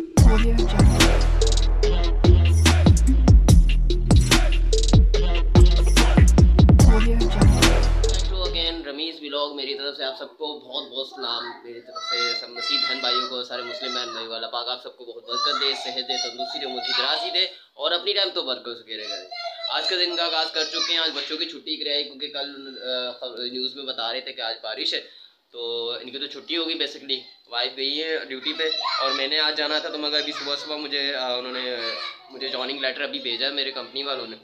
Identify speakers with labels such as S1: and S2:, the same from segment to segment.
S1: Audio Jungle.
S2: Vlog मेरी तरफ़ से आप सबको बहुत बहुत सलाम मेरी तरफ़ से सब मसीह बहन भाइयों को, सारे मुस्लिम बहन भाइयों वाला पाक आप सबको बहुत बरकत दे, सेहत दे, तंदुरुस्ती दे, मुझी दराजी दे और अपनी टाइम तो बरकत सके रहेगा आज का दिन का आगाज़ कर चुके हैं, आज बच्चों की छुट्टी कराई, क्योंकि कल न्यूज़ में बता रहे थे कि आज बारिश है तो इनकी तो छुट्टी होगी बेसिकली वाइफ गई है ड्यूटी पे और मैंने आज जाना था तो मगर अभी सुबह सुबह मुझे आ, उन्होंने मुझे जॉइनिंग लेटर अभी भेजा है मेरे कंपनी वालों ने।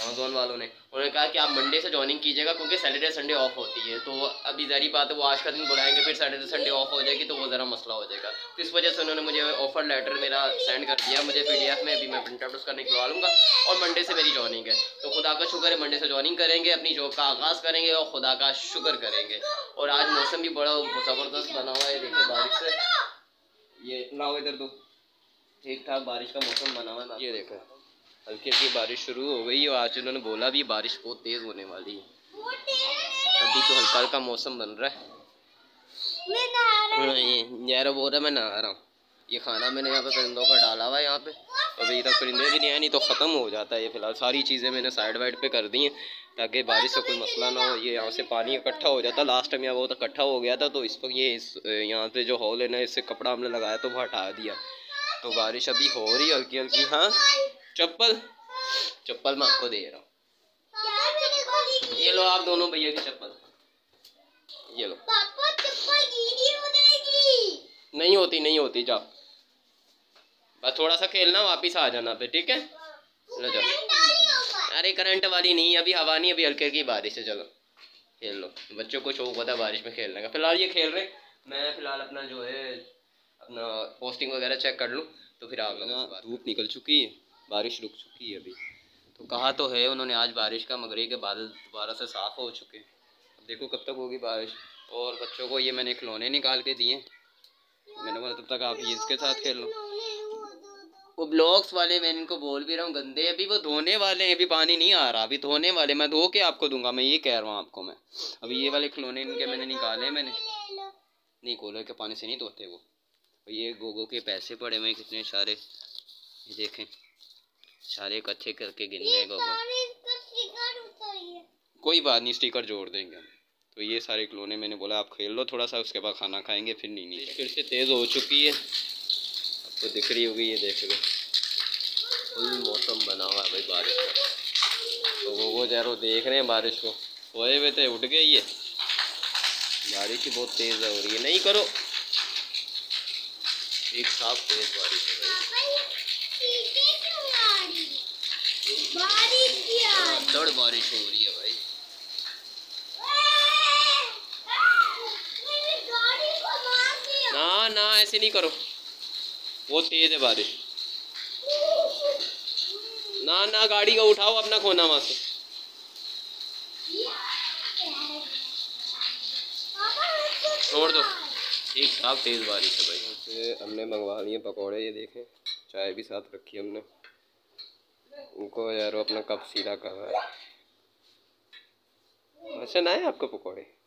S2: अमेजोन वालों ने। उन्होंने कहा कि आप मंडे से ज्वाइनिंग कीजिएगा क्योंकि सैटरडे संडे ऑफ़ होती है। तो अभी जारी बात है, वो आज का दिन बुलाएँगे, फिर सैटरडे संडे ऑफ़ हो जाएगी तो वो ज़रा मसला हो जाएगा। तो इस वजह से उन्होंने मुझे ऑफ़र लेटर मेरा सेंड कर दिया। मुझे पीडीएफ में अभी मैं प्रिंट आउट उसका निकलवा लूँगा और मंडे से मेरी ज्वाइनिंग है। तो खुदा का शुक्र है मंडे से ज्वाइनिंग करेंगे, अपनी जॉब का आगाज़ करेंगे और खुदा का शुक्र करेंगे। और आज मौसम भी बड़ा ज़बरदस्त बना हुआ है, देखिए बारिश से। ये लाओ इधर दो। ठीक ठाक, बारिश का मौसम बना हुआ है। ये देखो। हल्की हल्की बारिश शुरू हो गई और आज उन्होंने बोला भी बारिश बहुत तेज़ होने वाली है। अभी तो हल्का हल्का मौसम बन रहा है। नहीं यार बोल रहा है मैं नहा रहा हूँ। ये खाना मैंने यहाँ पे परिंदों का डाला हुआ है यहाँ पे। अभी तक परिंदे भी नहीं आए नहीं तो ख़त्म हो जाता है ये फ़िलहाल। सारी चीज़ें मैंने साइड वाइड पे कर दी हैं ताकि बारिश से कोई मसला ना हो। ये यहाँ से पानी इकट्ठा हो जाता। लास्ट टाइम यहाँ बहुत इकट्ठा हो गया था तो इस वक्त ये इस यहाँ पे जो हॉल है ना इससे कपड़ा हमने लगाया तो वो हटा दिया। तो बारिश अभी हो रही है हल्की हल्की हाँ? चप्पल? चप्पल मैं आपको दे रहा हूँ। ये लो आप दोनों भैया की चप्पल। ये लो। नहीं होती नहीं होती जाओ। बस थोड़ा सा खेलना वापिस आ जाना पे ठीक है? चलो जाओ अरे करंट वाली नहीं अभी हवा नहीं अभी हल्के की बारिश है चलो। खेल लो। बच्चों को शौक होता है बारिश में खेलने का। फ़िलहाल ये खेल रहे। मैं फ़िलहाल अपना जो है अपना पोस्टिंग वगैरह चेक कर लूँ तो फिर आप लोग धूप निकल चुकी है। बारिश रुक चुकी है अभी। तो कहा तो है उन्होंने आज बारिश का, मगरे के बादल दोबारा से साफ़ हो चुके हैं। अब देखो कब तक होगी बारिश। और बच्चों को ये मैंने खिलौने निकाल के दिए। मैंने बोला, तब तक आप ये इसके साथ खेल लो। वो ब्लॉक्स वाले, मैं इनको बोल भी रहा हूँ, गंदे अभी वो धोने वाले हैं, अभी पानी नहीं आ रहा। अभी धोने वाले, मैं धो के आपको दूँगा, मैं ये कह रहा हूँ आपको मैं। अभी ये वाले खिलौने इनके मैंने निकाले मैंने। नहीं, कूलर के पानी से नहीं धोते वो। ये गोगो के पैसे पड़े हुए कितने सारे। ये देखें। सारे इकट्ठे करके गिन रहे हैं कोई बात नहीं स्टिकर जोड़ देंगे हम। तो ये सारे खिलौने मैंने बोला आप खेल लो थोड़ा सा उसके बाद खाना खाएँगे फिर नहीं नहीं फिर से तेज़ हो चुकी है। आपको दिख रही होगी ये देख लो। फुल मौसम बना हुआ है भाई बारिश का। तो वो वो जैरो देख रहे हैं बारिश को। सोए हुए थे उठ गए ये। बारिश ही बहुत तेज़ हो रही है। नहीं करो। ठीक ठाक तेज़ बारिश है भाई दड़ बारिश हो रही है भाई। ना ना ऐसे नहीं करो। बहुत तेज है बारिश। ना ना गाड़ी का उठाओ अपना खोना वहाँ से। छोड़ दो। ठीक ठाक तेज बारिश है भाई। हमने मंगवा लिए पकौड़े ये देखें। चाय भी साथ रखी हमने। उनको यार अपना कप सीधा कर रहा है। अच्छा ना है आपको पकौड़े?